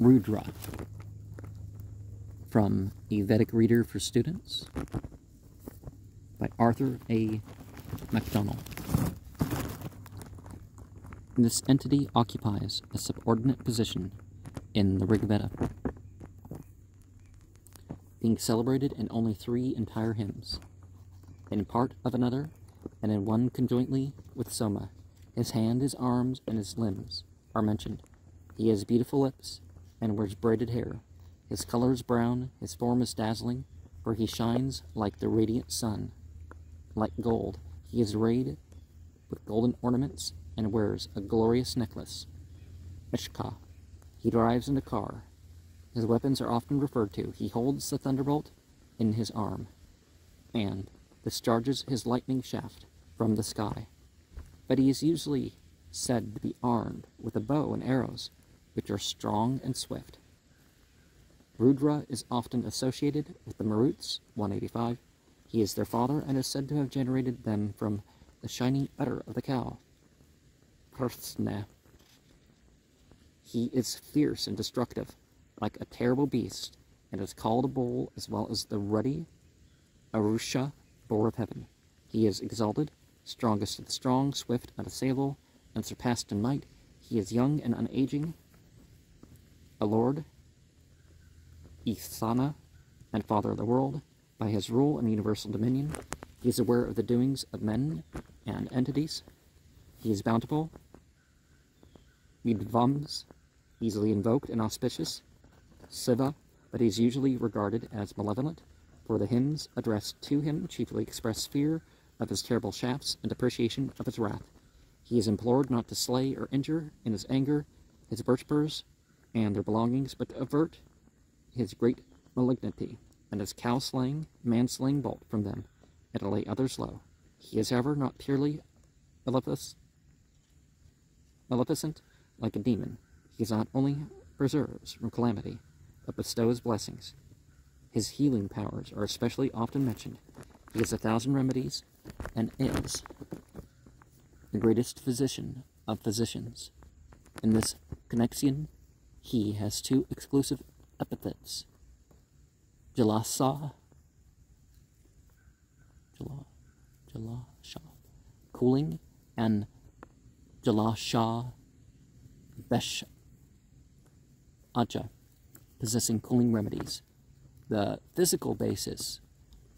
Rudra from A Vedic Reader for Students by Arthur A. Macdonell. This entity occupies a subordinate position in the Rig Veda, being celebrated in only three entire hymns, in part of another, and in one conjointly with Soma. His hand, his arms, and his limbs are mentioned. He has beautiful lips and wears braided hair. His color is brown, his form is dazzling, for he shines like the radiant sun. Like gold, he is arrayed with golden ornaments and wears a glorious necklace. Mishka. He drives in a car. His weapons are often referred to. He holds the thunderbolt in his arm and discharges his lightning shaft from the sky. But he is usually said to be armed with a bow and arrows, which are strong and swift. Rudra is often associated with the Maruts, 185. He is their father and is said to have generated them from the shining udder of the cow. Krishna. He is fierce and destructive, like a terrible beast, and is called a bull as well as the ruddy Arusha, boar of heaven. He is exalted, strongest of the strong, swift, unassailable, unsurpassed in might. He is young and unaging, a lord, Ithana, and father of the world. By his rule and universal dominion, he is aware of the doings of men and entities. He is bountiful, Vidvams, easily invoked and auspicious, Siva, but he is usually regarded as malevolent, for the hymns addressed to him chiefly express fear of his terrible shafts and appreciation of his wrath. He is implored not to slay or injure in his anger his birch burrs and their belongings, but to avert his great malignity and his cow slaying, man slaying bolt from them, and to lay others low. He is ever not purely maleficent, maleficent like a demon. He not only preserves from calamity, but bestows blessings. His healing powers are especially often mentioned. He has a thousand remedies and is the greatest physician of physicians. In this connexion, he has two exclusive epithets. Jalasa, Jala, Jalasha, cooling, and Jalasha. Besh. Aja, possessing cooling remedies. The physical basis,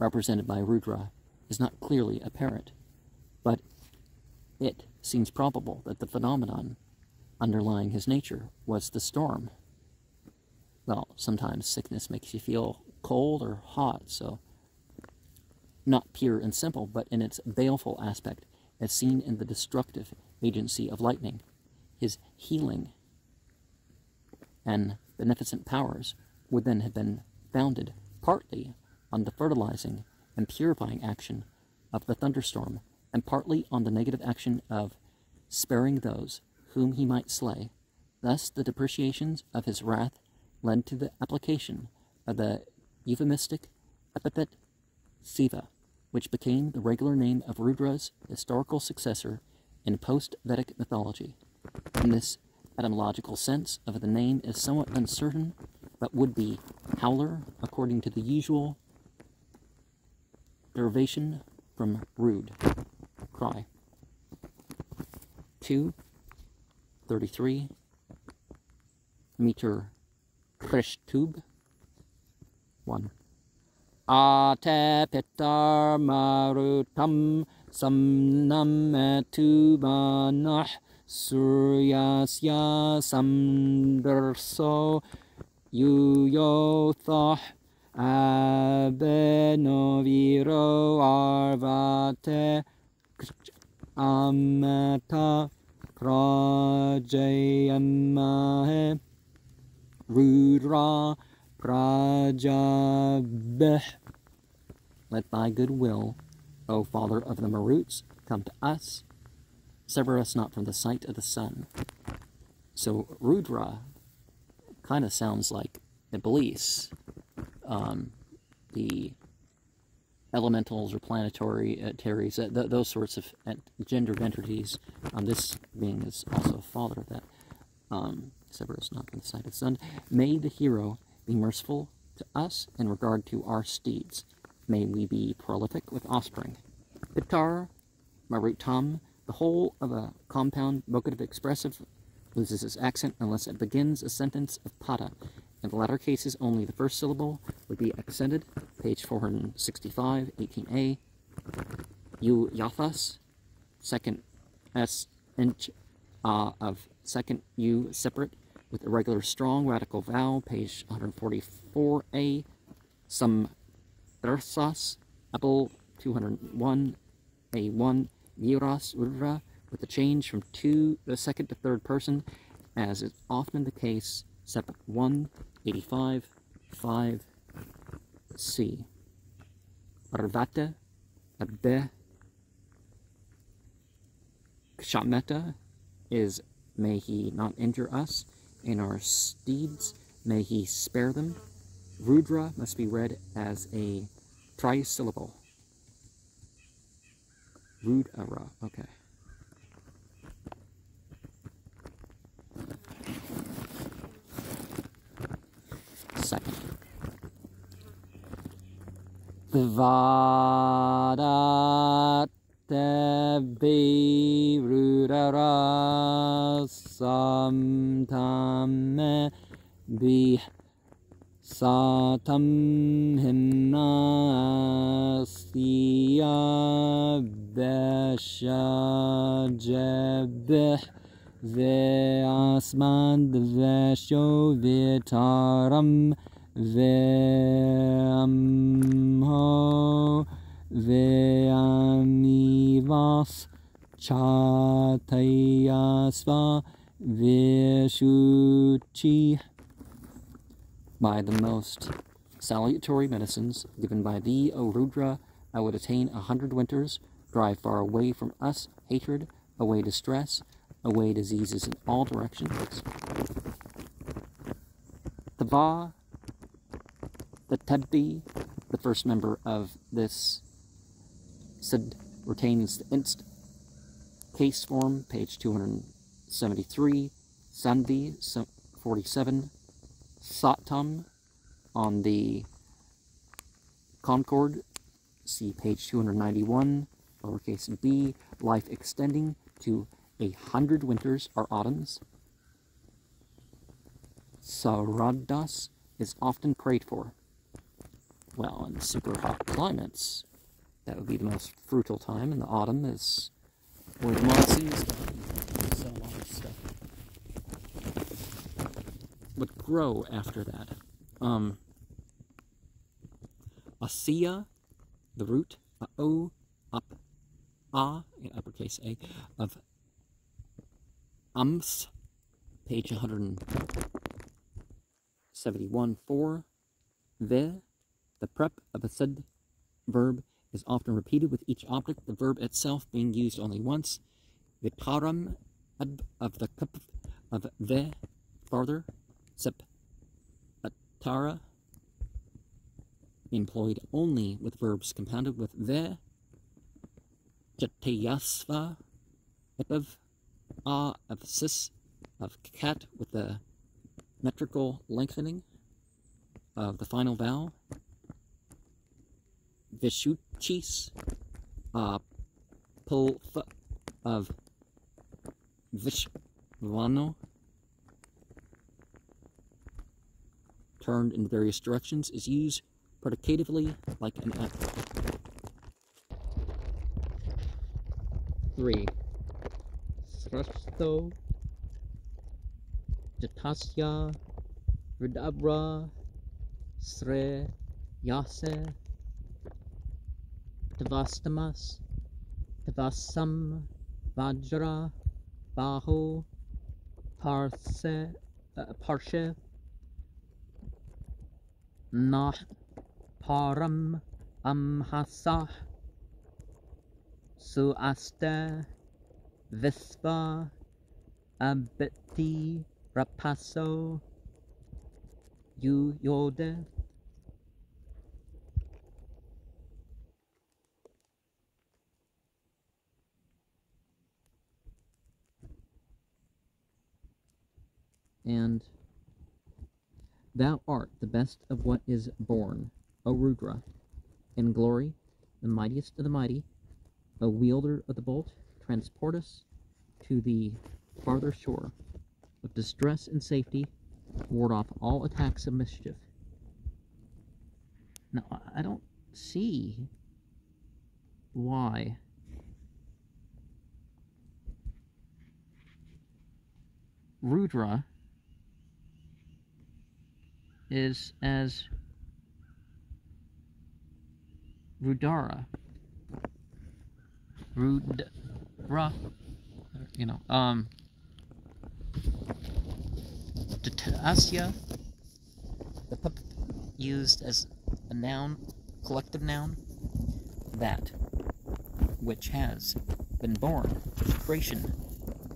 represented by Rudra, is not clearly apparent, but it seems probable that the phenomenon underlying his nature was the storm. Well, sometimes sickness makes you feel cold or hot, so not pure and simple, but in its baleful aspect, as seen in the destructive agency of lightning, his healing and beneficent powers would then have been founded partly on the fertilizing and purifying action of the thunderstorm, and partly on the negative action of sparing those whom he might slay. Thus, the depreciations of his wrath led to the application of the euphemistic epithet Siva, which became the regular name of Rudra's historical successor in post-Vedic mythology. In this etymological sense of the name is somewhat uncertain, but would be howler according to the usual derivation from rude, cry. 2. 33 meter trishtubh. 1. Ate pitar marutam samnam etubanah suryasya samdarso yuyothah abenoviro arvate amata prajayamahe rudra prajabeh let thy good will o father of the maruts come to us sever us not from the sight of the sun. So Rudra kind of sounds like Iblis, um, the elementals or planetary uh, terries, uh, th those sorts of gendered entities. Um, this being is also a father of that. Um, Cerberus not on the side of the sun. May the hero be merciful to us in regard to our steeds. May we be prolific with offspring. Pitar, Marutam, the whole of a compound vocative expressive loses its accent unless it begins a sentence of pada. In the latter cases, only the first syllable would be accented. Page 465, 18a. U yathas, second S inch uh, of second U separate with irregular strong radical vowel, page 144a. Some Bersas, Apple 201, A1, Viras, Urra, with the change from two, the second to third person, as is often the case, Sep 1, 85, 5, C. Arvata, Abbe, Kshameta is may he not injure us and our steeds, may he spare them. Rudra must be read as a trisyllable. Rudara, okay. Second. Vadat Devi Rudara Samtame Bih Satam Himnasya Beshajebeh Veasmand Vesho Vitaram Veamho Veamivas Chatayasva Vishuchi by the most salutary medicines given by thee, O Rudra, I would attain a hundred winters, drive far away from us hatred, away distress, away diseases in all directions. The Va, the Tebbi, the first member of this Sid retains the inst case form, page 273, Sandhi 47, Satam on the Concord, see page 291, lowercase b, life extending to a hundred winters or autumns. Saradas is often prayed for. Well, in super hot climates, that would be the most fruitful time, and the autumn is where the monsoons sell a stuff would grow after that. Um, Asiya, the root, a o, up, a, in uppercase a, of ums, page 171, 4, ve, the prep of a said verb is often repeated with each object, the verb itself being used only once. The Vitaram of the cup of the farther, sep, atara, employed only with verbs compounded with the, jatayasva, epiv, a of sis, of cat with the metrical lengthening of the final vowel, vishuchis, uh, pulf of vishvano, turned in various directions, is used predicatively like an adverb. 3. Srasto, Jatasya, Vidabra, Sre, Yase, Tavastamas, Tavasam, Vajra, Baho, Parse, uh, Parshe, Nah, Param, Amhasah, Suasta, Vispa, Abiti, Rapaso, Yu Yode, and Thou art the best of what is born, O Rudra, in glory, the mightiest of the mighty, O wielder of the bolt, transport us to the farther shore of distress and safety, ward off all attacks of mischief. Now, I don't see why Rudra is as Rudara. Rudra, you know, um, the pup used as a noun, collective noun, that which has been born, creation,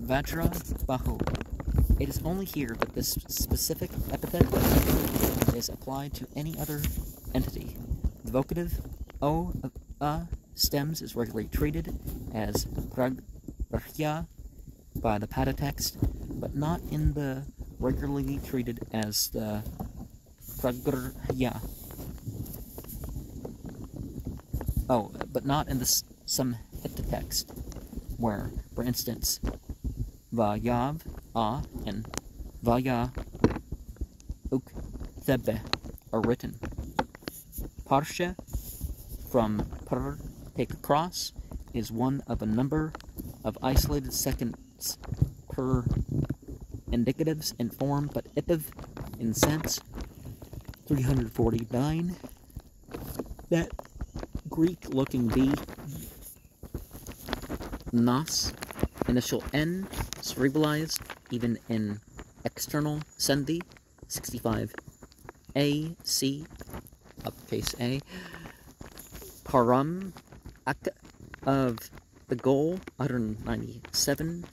Vajra Bahu. It is only here that this specific epithet is applied to any other entity. The vocative o a stems is regularly treated as pragrahya by the Pada text, but not in the regularly treated as the pragrahya. Oh, but not in the Samhita text, where, for instance, Vayav, A, and Vaya, Uk, Thebe are written. Parsha, from per, across, is one of a number of isolated seconds per indicatives in form, but ipiv in sense. 349. That Greek-looking B, nos, initial N, cerebralized even in external sandhi, 65 A, C, uppercase A, param, of the goal, 197,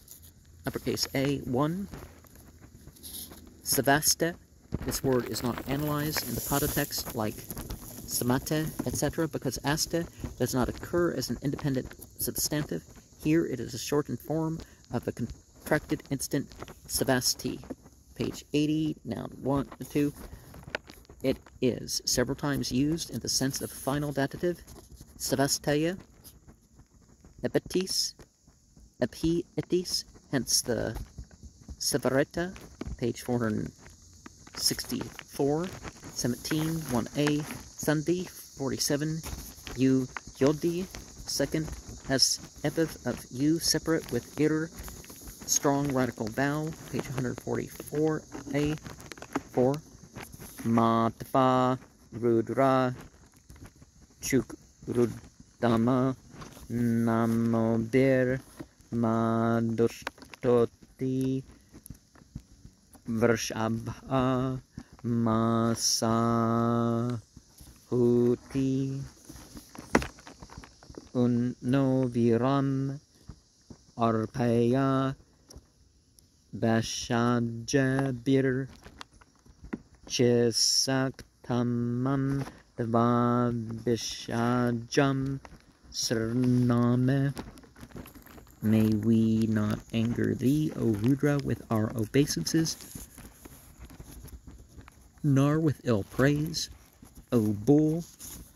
uppercase A, 1, savasta, this word is not analyzed in the Pada text like samate, etc., because asta does not occur as an independent substantive. Here it is a shortened form of a contracted instant savasti. Page 80, noun 1 2. It is several times used in the sense of final datative, savasteia, epitis, epietis, hence the severeta, page 464, 17, 1a, sandhi, 47, u, yodi, second, has epiv of u separate with ir, strong radical vowel, page 144a, 4, matva, rudra, chuk, rudama, nanoder madostoti vrshabha masahuti unno viram arpaya bashajabir chesaktamam dvabishajam Sername May we not anger thee, O Rudra, with our obeisances, nor with ill praise, O bull,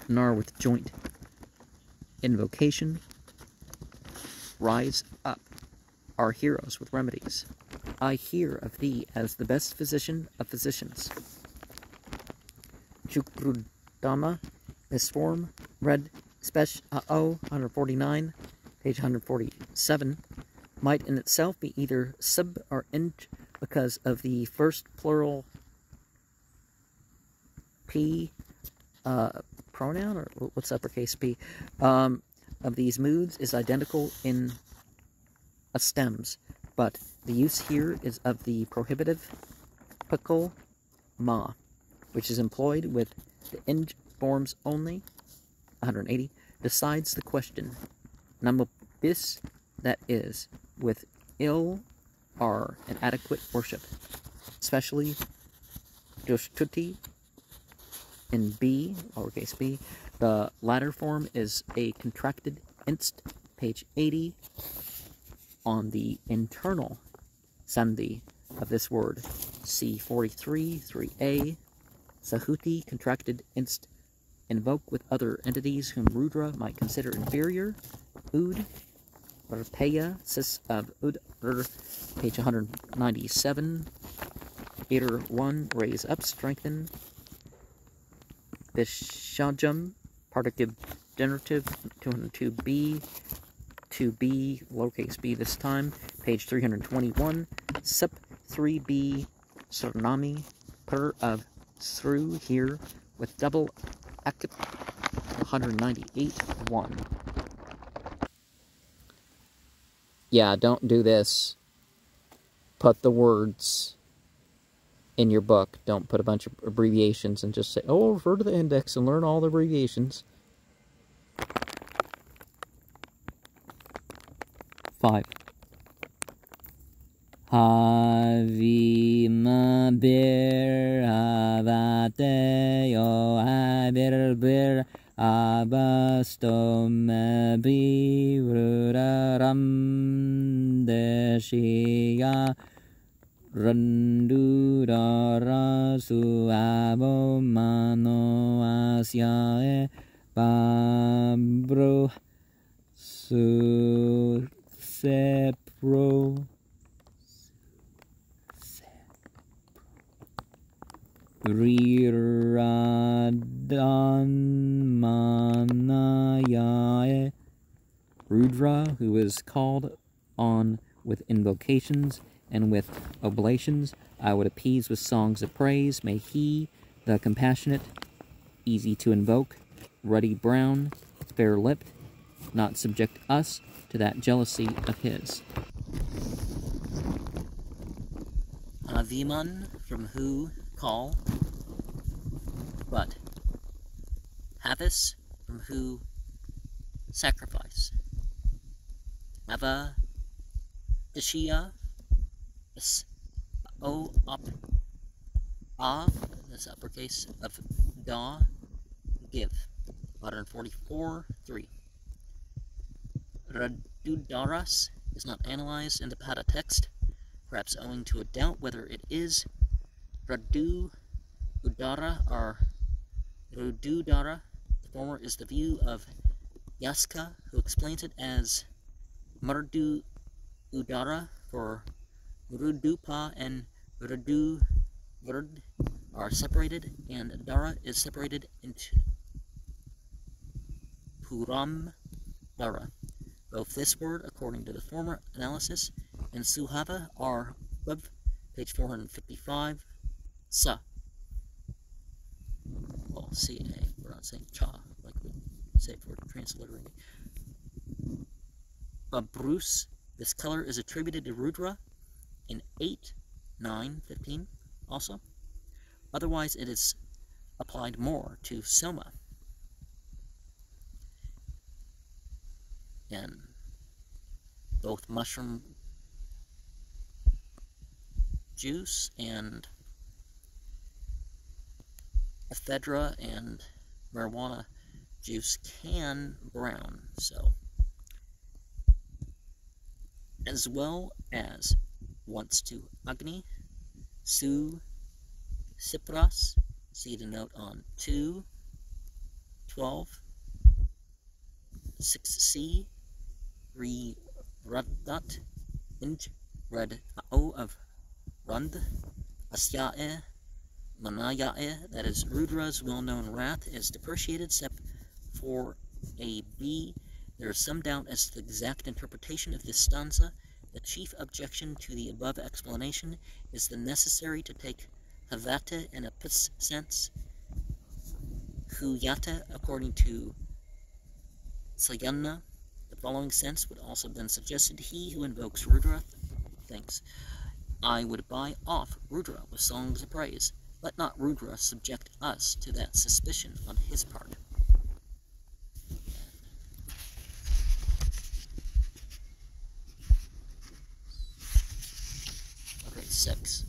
nor with joint invocation. Rise up, our heroes with remedies. I hear of thee as the best physician of physicians. Chukrudama, this form, read Spech A.O. 149, page 147, might in itself be either sub or int because of the first plural P uh, pronoun, or what's uppercase P, um, of these moods is identical in a stems, but the use here is of the prohibitive pickle ma, which is employed with the ing forms only, 180, decides the question. Namopis, that is, with ill are an adequate worship, especially Dushtuti in B, lowercase b. The latter form is a contracted inst, page 80, on the internal sandhi of this word. C43, 3a. Sahuti contracted inst invoke with other entities whom Rudra might consider inferior. Ud, Rpeya, sis of Ud, page 197. Ater 1, raise up, strengthen. Vishajam, particle generative, 202b, 2b, lowercase b this time, page 321. Sup 3b, Tsunami, per of through here with double 198 1. Yeah, don't do this. Put the words in your book. Don't put a bunch of abbreviations and just say, oh, refer to the index and learn all the abbreviations. Five. Havima bir havate yo havir bir abastom biruraram deshiya randudara suabo mano asyae babro su sepro Riradhanmanayae Rudra, who is called on with invocations and with oblations, I would appease with songs of praise. May he, the compassionate, easy to invoke, ruddy brown, fair-lipped, not subject us to that jealousy of his. Aviman, from who call, but Havis, from who sacrifice. Ava, Dishia, uh, is O oh, up, A, this uppercase of Da, give. 144, 3. Radudaras is not analyzed in the Pada text, perhaps owing to a doubt whether it is Radu Udara or Rududara. The former is the view of Yaska, who explains it as Mardu Udara for Rudupa and Rudu Vrd are separated, and Dara is separated into Puram Dara. Both this word, according to the former analysis, and Suhava are above page 455, Sa. Well, C-A, we're not saying Cha, like we say for transliterating. But Bruce, this color is attributed to Rudra in 8, 9, 15 also. Otherwise, it is applied more to Soma. And both mushroom juice and ephedra and marijuana juice can brown, so as well as once to Agni, Su, Cipras, see the note on 2, 12, 6C, Re Radat, Inj, Red O of Rund, Asyae, Manayae, that is Rudra's well-known wrath, is depreciated except for a B. There is some doubt as to the exact interpretation of this stanza. The chief objection to the above explanation is the necessary to take Havata in a pis sense, Huyata according to Sayana. The following sense would also have been suggested. He who invokes Rudra thinks, I would buy off Rudra with songs of praise. Let not Rudra subject us to that suspicion on his part. six.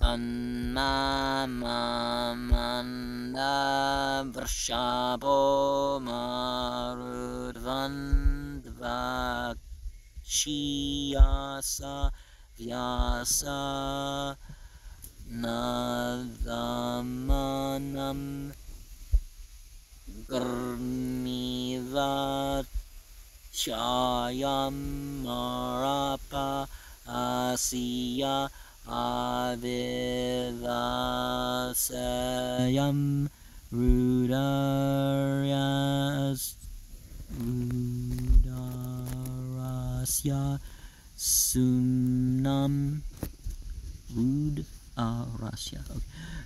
Annamamanda vrshabo marudvandvakshaya Shiyasa Vyasa Nadamanam Gurnivat Shayam Marapa Asiya Avidasayam Rudaryas Rudarasya Sumnam Rud uh, Russia. Okay.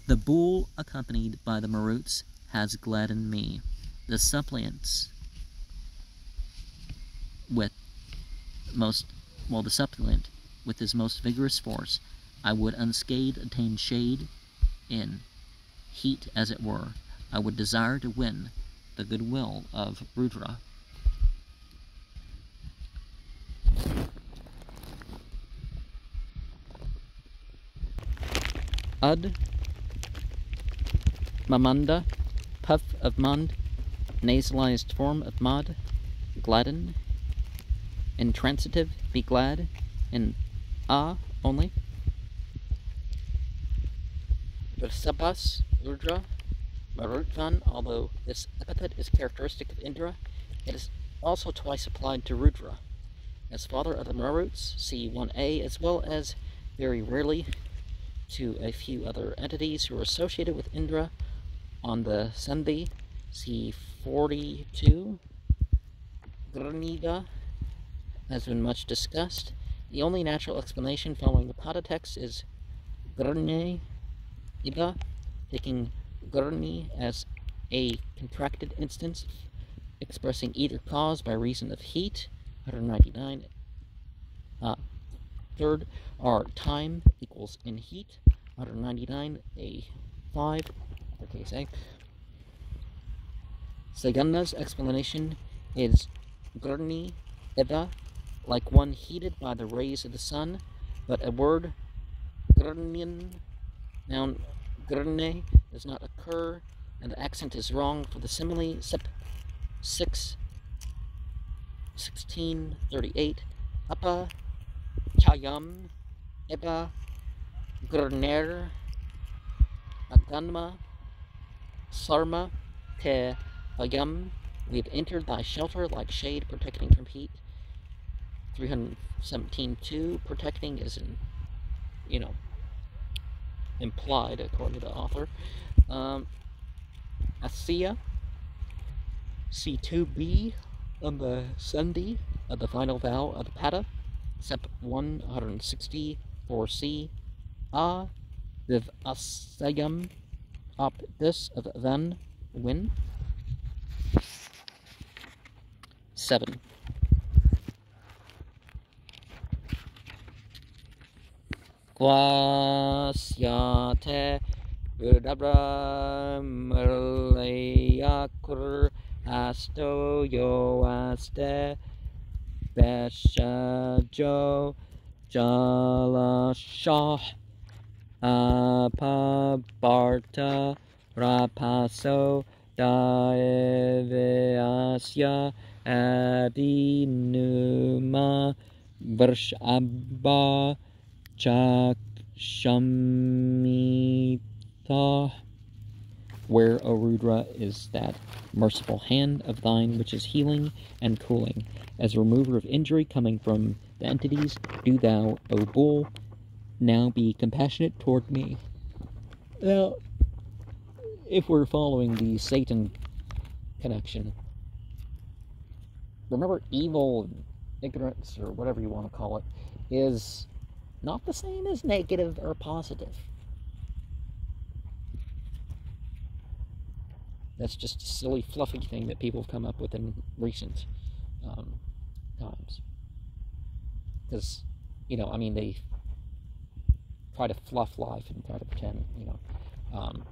The bull accompanied by the Maruts has gladdened me. The suppliants with most well the suppliant with his most vigorous force, I would unscathed attain shade in heat as it were. I would desire to win the goodwill of Rudra. Ud, Mamanda, puff of mund, nasalized form of mud, gladden, intransitive, be glad, in ah only. Vrsabhas, Rudra, Marutvan, although this epithet is characteristic of Indra, it is also twice applied to Rudra. As father of the Maruts, see 1a, as well as, very rarely, to a few other entities who are associated with Indra on the Sandhi, C42. Granida has been much discussed. The only natural explanation following the Pada text is Grne Ida, taking Gurni as a contracted instance expressing either cause by reason of heat, 199. Uh, third are time equals in heat, 199, a 5 for case A. Saganda's explanation is Gurni Ida like one heated by the rays of the sun, but a word grnian, noun grne, does not occur, and the accent is wrong for the simile sep 6 1638 apa chayam eba Gurner, aganma sarma te ayam we have entered thy shelter like shade protecting from heat 317.2, protecting is in, you know, implied according to the author. Um, Asia, C2b on the sandhi of the final vow of the Pada, Sep 164c, A, Viv Asayam, Op this of then, win. 7. Quasyate Udabra Malayakur Asto Yoaste Beshajo Jalashah Apabarta Rapaso Daevyasya Adinuma Varshabba Chakshamita, where, O Rudra, is that merciful hand of thine which is healing and cooling. As a remover of injury coming from the entities, do thou, O bull, now be compassionate toward me. Now, if we're following the Satan connection, remember evil, ignorance, or whatever you want to call it, is not the same as negative or positive. That's just a silly, fluffy thing that people have come up with in recent um, times. Because, you know, I mean, they try to fluff life and try to pretend, you know. Um,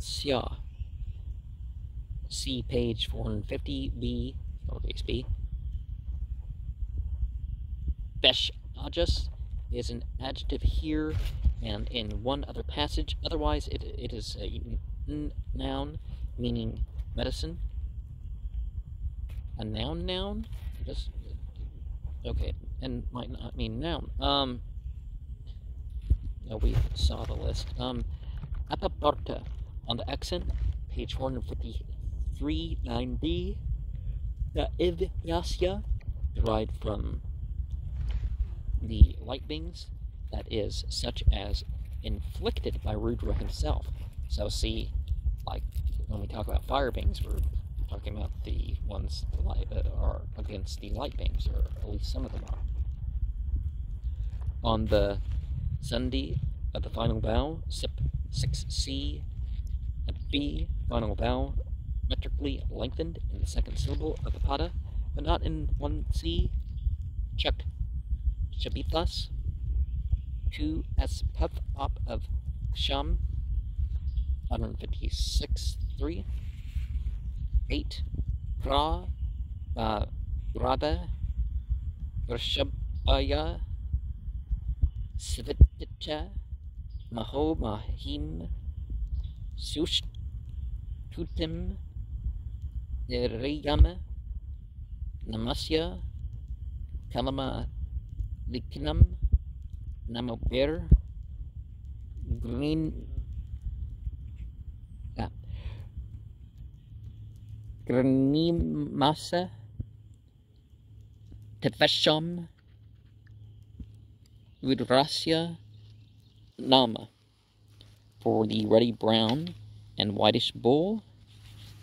Sya. See page 450b, lowercase b. Besh ajas is an adjective here and in one other passage. Otherwise, it, it is a noun meaning medicine. A noun noun? Just okay, and might not mean noun. Um, no, we saw the list. Um, Apaporta on the accent, page 453, 9b. The Ivyasya, derived from the light beings, that is, such as inflicted by Rudra himself. So, see, like when we talk about fire beings, we're talking about the ones that uh, are against the light beings, or at least some of them are. On the sandhi of the final vowel, SIP 6C and B, final vowel, metrically lengthened in the second syllable of the pada, but not in 1C. Chuck Chabitas, 2 S puff up of Sham, 156 3. 8. Ra, uh, Raba, Rashabaya, Svitita, Maho Mahim, Namasya, Kalama Namobir, Green, ah, Granimasa, Tevesham, Vidrasya, Nama. For the ruddy brown and whitish bull,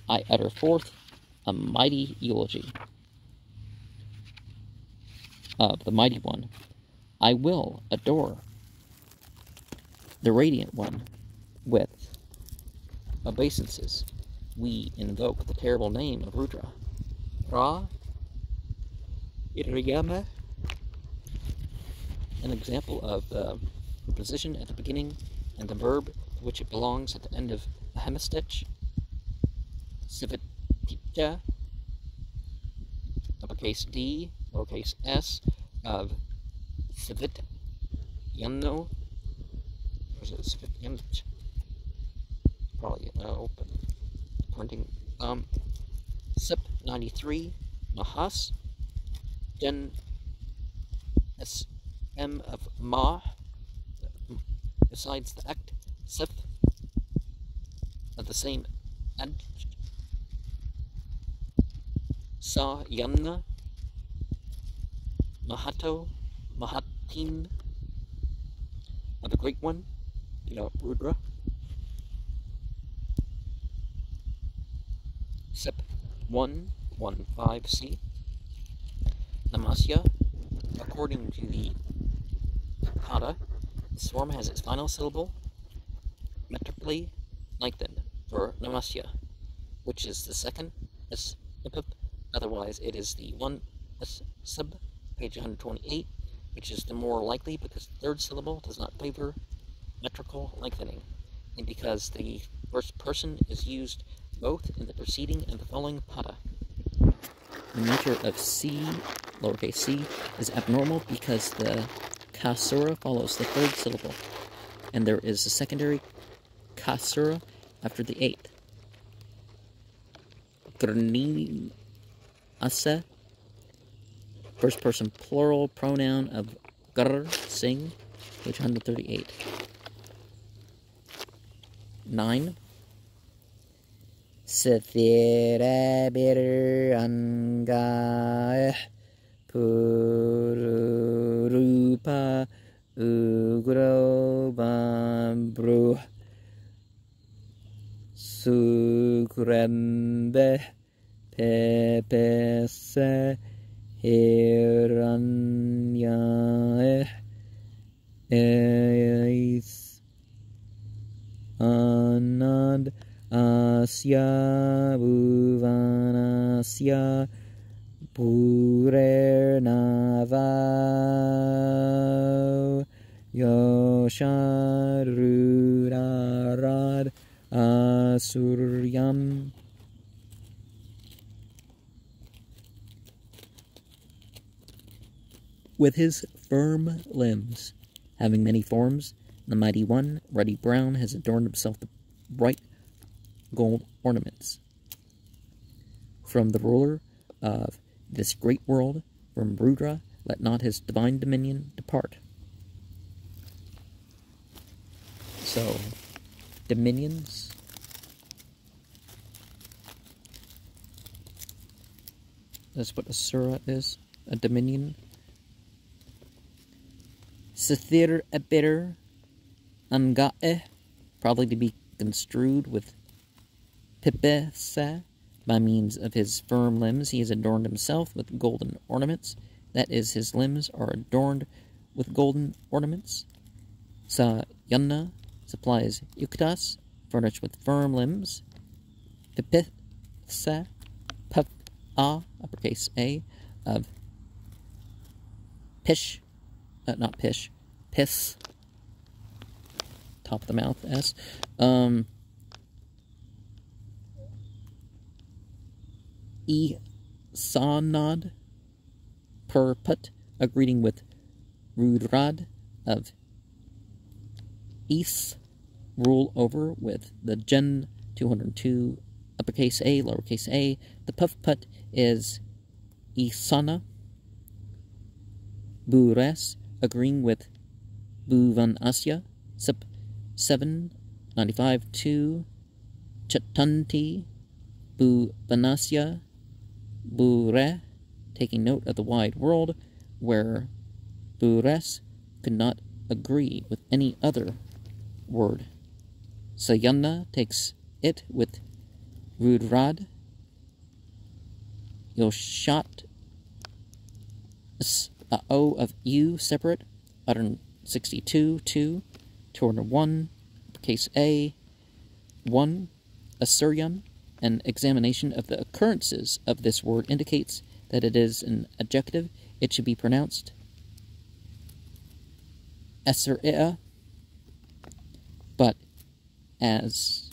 I utter forth a mighty eulogy of the mighty one. I will adore the radiant one with obeisances. We invoke the terrible name of Rudra. Ra Iriyama, an example of the preposition at the beginning and the verb to which it belongs at the end of a hemistich. Sivitita, uppercase D, lowercase s, of Sivit Yanno. Or is it Sivit Probably no, but printing. Um, SIP 93, Mahas, Den SM of Ma, besides the act, Sip, of the same ad, Sa Yamna, Mahato, Mahatin, of the Great One, you know, Rudra. Sip 115C. Namasya, according to the Pada, this form has its final syllable metrically lengthened for Namasya, which is the second S. Otherwise, it is the one S sub, page 128, which is the more likely because the third syllable does not favor metrical lengthening, and because the first person is used both in the preceding and the following pada. The nature of C, lowercase c, is abnormal because the kasura follows the third syllable, and there is a secondary kasura after the eighth. Grni asa, first person plural pronoun of gr, sing, page 138. 9. Sathira bir anga purupa ugro bambru sukrembe pepese hiranya eis anand asya bhuvanasya purernava yosharurarad asuryam with his firm limbs having many forms the mighty one, ruddy brown, has adorned himself with bright gold ornaments. From the ruler of this great world, from Rudra, let not his divine dominion depart. So, dominions. That's what Asura is a dominion. Sathir Ebir Anga'e, probably to be construed with Pipesa. By means of his firm limbs, he has adorned himself with golden ornaments. That is, his limbs are adorned with golden ornaments. Sa Sayana supplies Yuktas, furnished with firm limbs. Pipitsa, puff a, uppercase A, of pish, uh, not pish, piss, top of the mouth S. Um, E. Sanad per put, a greeting with Rudrad of East rule over with the Gen 202 uppercase A, lowercase a. The puff put is Isana Bures, agreeing with Buvan Asya, Sub 795 2 Chatanti Buvanasya Bure, taking note of the wide world where Bures could not agree with any other word. Sayana takes it with Rudrad. Yoshat a O of U separate, uttered 62, 2, 201, case A, 1, Assyrian. An examination of the occurrences of this word indicates that it is an adjective. It should be pronounced Assyria, but as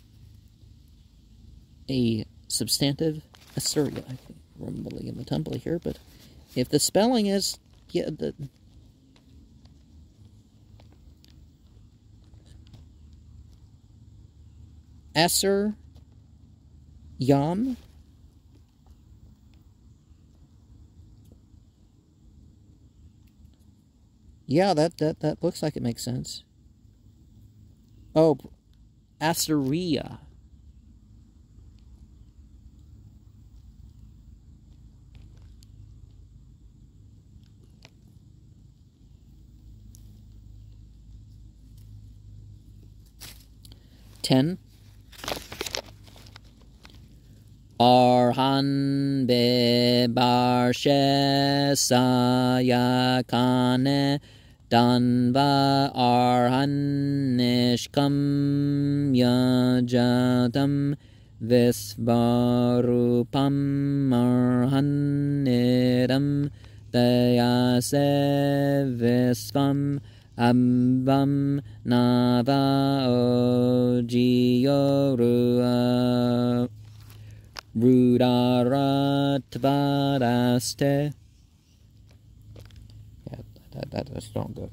a substantive Assyria. I think rumbly in the tumbly here, but if the spelling is yeah the Esser Yam Yeah, that, that, that looks like it makes sense. Oh, Assyria. Ten. Arhan be barshe sayakane danva arhan nishkam yajatam visvarupam arhan nidam dayase visvam Abam Nava Ojiyorua Rudaratvadaste. Yeah, that, that, that's not good.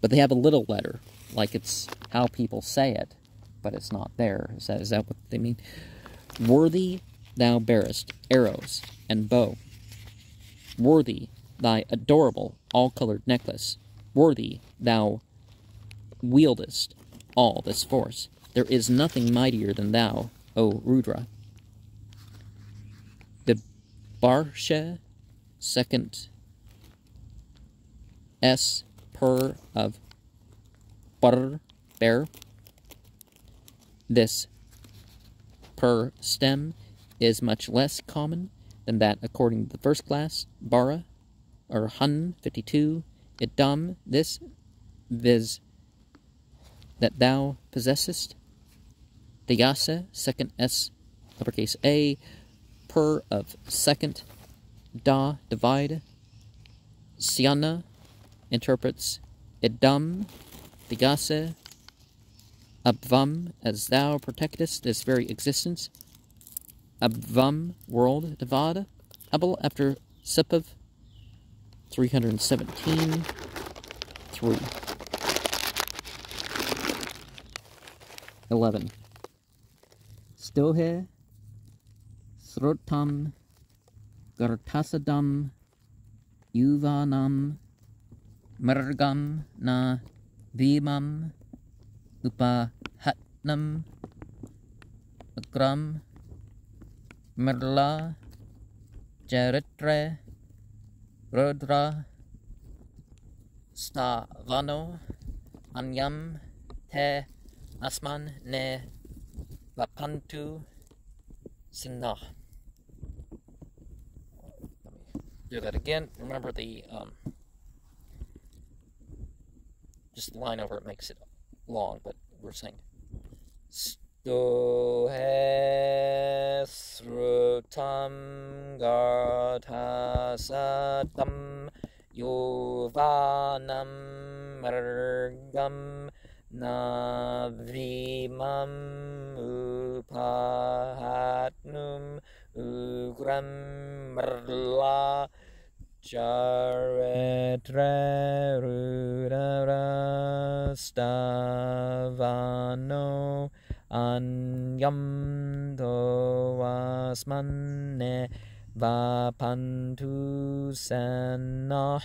But they have a little letter, like it's how people say it, but it's not there. Is that, is that what they mean? Worthy thou bearest arrows and bow. Worthy thy adorable all colored necklace. Worthy thou wieldest all this force. There is nothing mightier than thou, O Rudra. The Barsha, second S per of bar, bear. This per stem is much less common than that according to the first class, bara, or Hun 52, Idam, this, viz, that thou possessest, Dayasa, second S, uppercase A, per of second, Da, divide, Sayana interprets Idam, Dayasa, Abvam, as thou protectest this very existence, Abvam, world, Divad, Abel after Sipav, 317, 3. 11. Stohe Srotam. Gartasadam. Yuvanam. Margam na. Vimam Upahatnam Akram. Mirla Charitre. Rudra Stavano Anyam Te Asman Ne Vapantu Sinah. Let me do that again. Remember the um, just the line over it makes it long, but we're saying Gartasatam Yovanam Margam Navimam Upahatnum Ugram Stavano Anyam Doasmane Vapantu Sanah.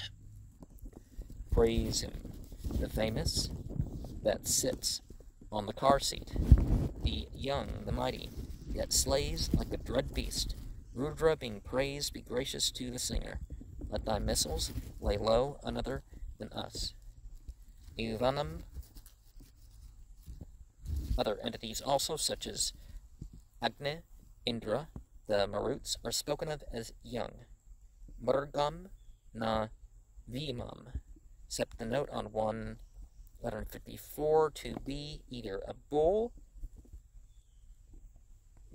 Praise him, the famous that sits on the car seat, the young, the mighty, that slays like a dread beast. Rudra being praised, be gracious to the singer. Let thy missiles lay low another than us. Uvanam, other entities also, such as Agni, Indra, the Maruts, are spoken of as young. Murgam na Vimam, except the note on 154 to be either a bull,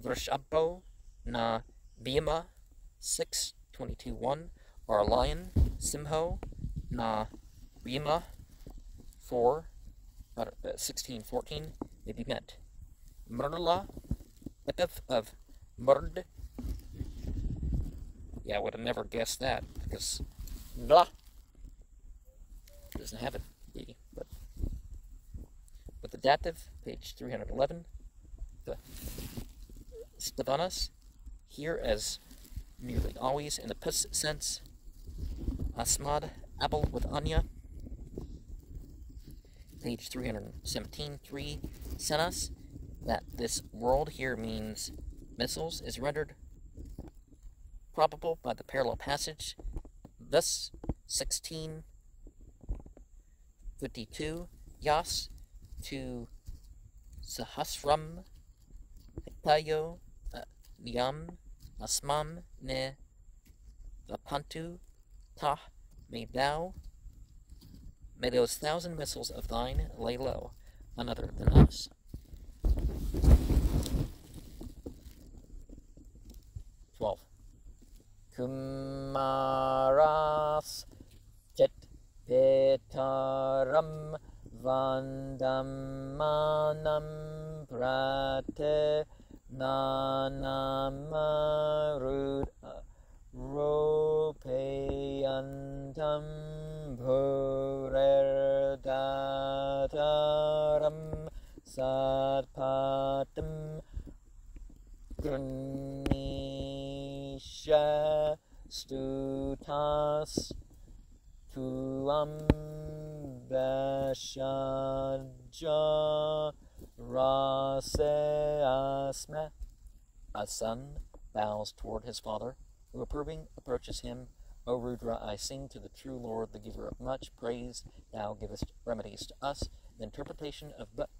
Vrishabho na Bhima 622 1 or a lion, Simho na Bhima 4 uh, 1614 may be meant. Murla, epith of Murd. Yeah, I would have never guessed that because blah. Doesn't have it, but. With the dative, page 311, the Stavanas, here as nearly always in the pus sense, Asmad apple with Anya, page 317, 3, us that this world here means missiles is rendered probable by the parallel passage. Thus, 1652, Yas to Sahasram, Hitayo, uh, Yam, Asmam, Ne, Vapantu, Tah, may thou, may those thousand missiles of thine lay low, none other than us. Twelve. Kumaras jet petaram vandamanam prate nanamarud ropeyantam purerdataram satpatam Grunisha stutas tuam vashaja rase asma. A son bows toward his father, who approving approaches him. O Rudra, I sing to the true Lord, the giver of much praise. Thou givest remedies to us. The interpretation of but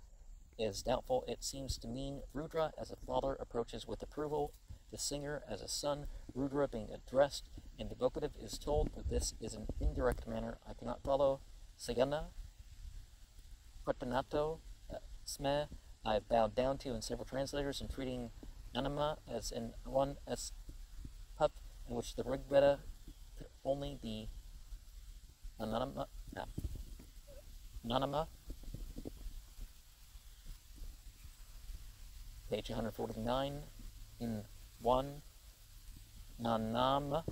is doubtful. It seems to mean Rudra as a father approaches with approval, the singer as a son, Rudra being addressed, and the vocative is told that this is an indirect manner. I cannot follow. Sayana, Pratanato, uh, Sme, I bowed down to in several translators in treating anima as in one as in which the Rig Veda could only be anonymous. No, page 149 in 1 nanam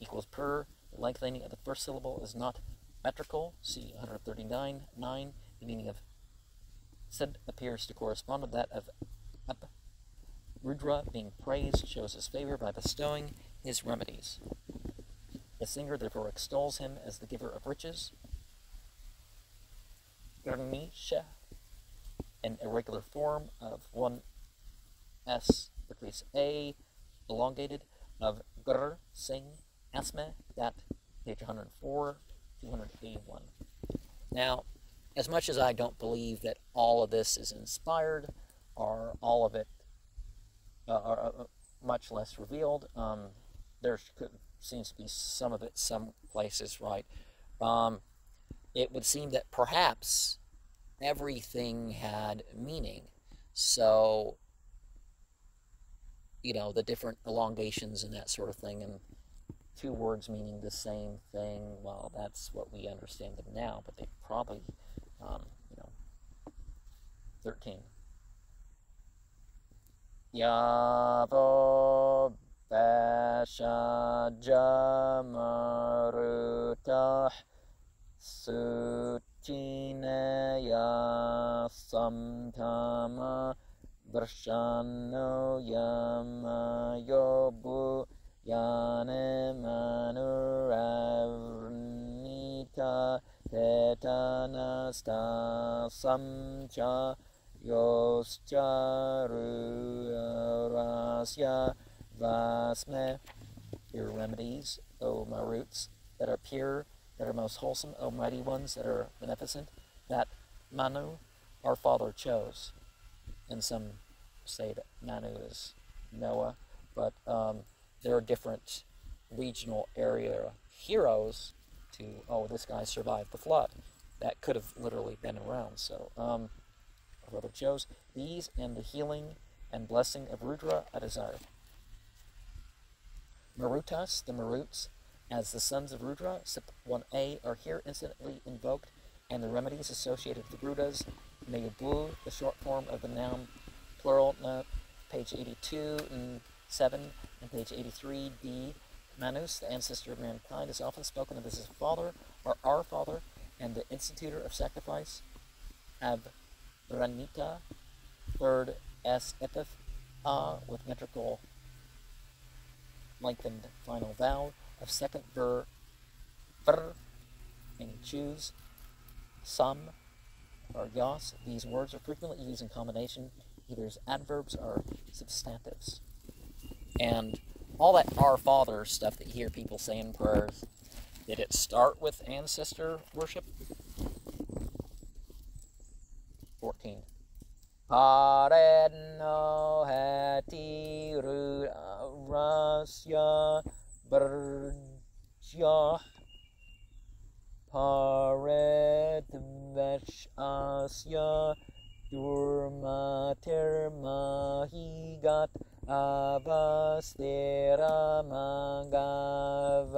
equals per the lengthening of the first syllable is not metrical see 139 9 the meaning of said appears to correspond with that of Up. Rudra, being praised, shows his favor by bestowing his remedies. The singer therefore extols him as the giver of riches. Garnisha, an irregular form of one S, decrease A, elongated, of Gr, Sing, Asme, that, page 104, 281. Now, as much as I don't believe that all of this is inspired, or all of it, uh, are, uh, much less revealed, um, there seems to be some of it some places, right? Um, it would seem that perhaps everything had meaning. So, you know, the different elongations and that sort of thing, and two words meaning the same thing, well, that's what we understand them now, but they probably, um, you know, 13. فشجع مرتاح ستين يا صمتما برشانو يا ما يبو يعني منورنيتا تتنستا سمجا يوسجا رؤراسيا Vasme Your remedies, O my roots, that are pure that are most wholesome, O mighty ones that are beneficent, that Manu, our father, chose. And some say that Manu is Noah, but um, there are different regional area heroes to, oh, this guy survived the flood. That could have literally been around. So, um, our brother chose these and the healing and blessing of Rudra I desire. Marutas, the Maruts, as the sons of Rudra, SIP 1a, are here incidentally invoked, and the remedies associated with the Rudras, Mayablu, the short form of the noun plural, page 82 and 7, and page 83, D. Manus, the ancestor of mankind, is often spoken of as his father, or our father, and the institutor of sacrifice, Abranita, third S epith, A, with metrical lengthened final vowel, of second ver, ver, and choose, some, or yos. These words are frequently used in combination, either as adverbs or substantives. And all that Our Father stuff that you hear people say in prayers, did it start with ancestor worship? 14. Paredno hati rasya berjah pared vesh asya durmater mahigat avastera mangavan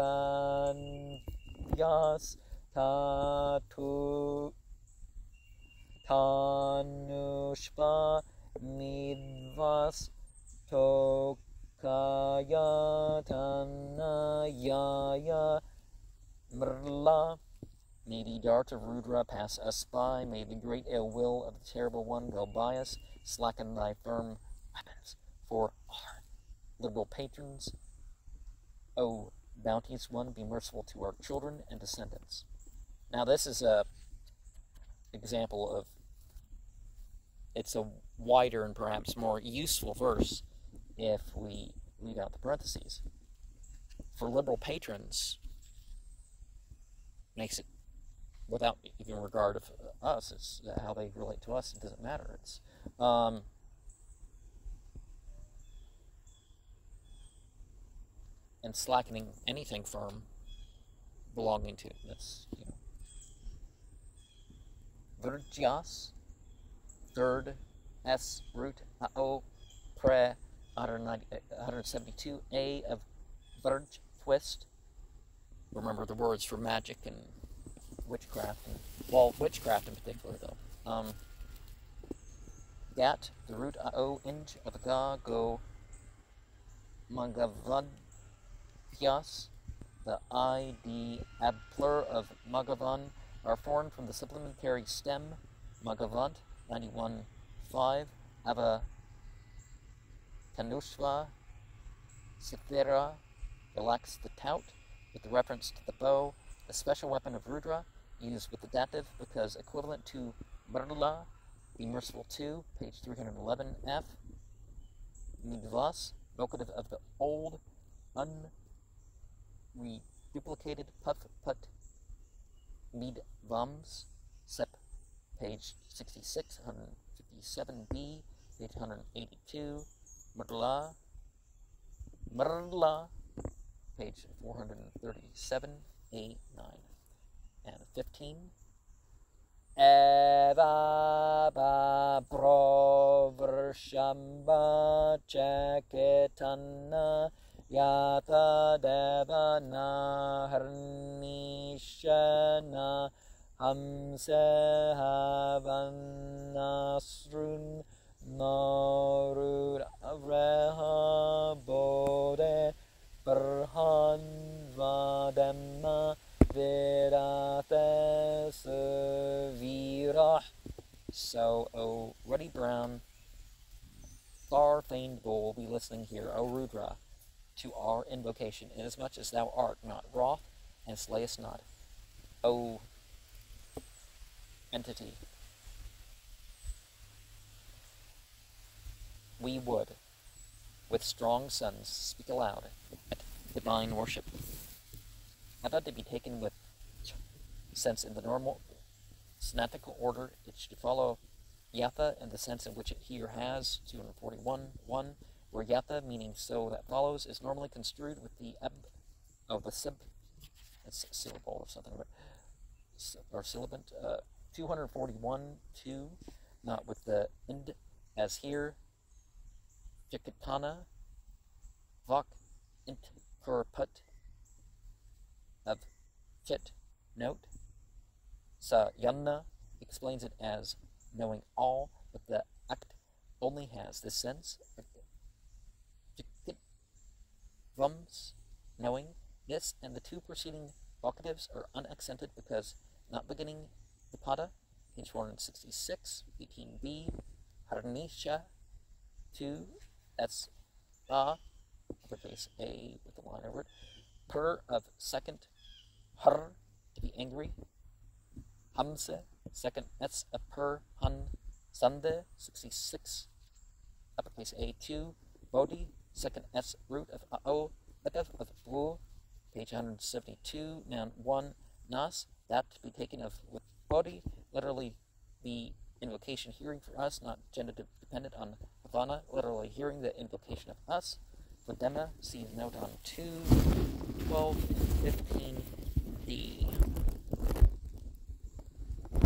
yas tatu tanushpa midvas tokaya tanayaya mrla May the dart of Rudra pass us by. May the great ill will of the terrible one go by us. Slacken thy firm weapons for our liberal patrons. O bounteous one, be merciful to our children and descendants. Now, this is a example of it's a wider and perhaps more useful verse if we leave out the parentheses. For liberal patrons, makes it without even regard of us. It's how they relate to us. It doesn't matter. It's um, and slackening anything firm belonging to this. You know. Virgyas, third S root O pre 172 A of Virg twist. Remember the words for magic and witchcraft, and, well, witchcraft in particular, though. Um, Gat, the root o inj of ga go magavad pias, the i d abplur of magavan are formed from the supplementary stem magavad, 91 5, Tanushva Sithira, relax the tout, with the reference to the bow, the special weapon of Rudra, used with the dative because equivalent to Brla, be merciful to, page 311f. Nidvas, vocative of the old, unreduplicated puff put midvams, sep, page 66, 157b, page 182, Mrla, Mrla, page 437, A9, and 15. Eva ba provrshamba chaketana yata deva naharnishana hamse havanasrun narud avreha bode berhan vademna Virate Virah. So, O ruddy brown, far famed bull, be listening here, O Rudra, to our invocation, inasmuch as thou art not wroth and slayest not. O entity, we would, with strong sons, speak aloud at divine worship. How about to be taken with sense in the normal synaptical order. It should follow yatha in the sense in which it here has 241 1, where yatha, meaning so that follows, is normally construed with the eb of the sib, syllable or something, or sibilant. Uh, 241 2, not with the ind as here. Jikatana, vok, int, put, of fit note. Sayana explains it as knowing all, but the act only has the sense of vums, knowing. This and the two preceding vocatives are unaccented because not beginning the pada, page 466, 18b, harnisha, 2, that's uh, a, uppercase A with the line over it, per of second, har, to be angry, hamse, second. S of per, han, sande, 66, uppercase A2, bodhi, second. S root of ao, legav of bu, page 172, noun 1, nas, that to be taken of with bodhi, literally the invocation hearing for us, not genitive dependent on Havana, literally hearing the invocation of us. Vodema, see note on 2, 12, 15, the